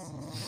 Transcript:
Oh.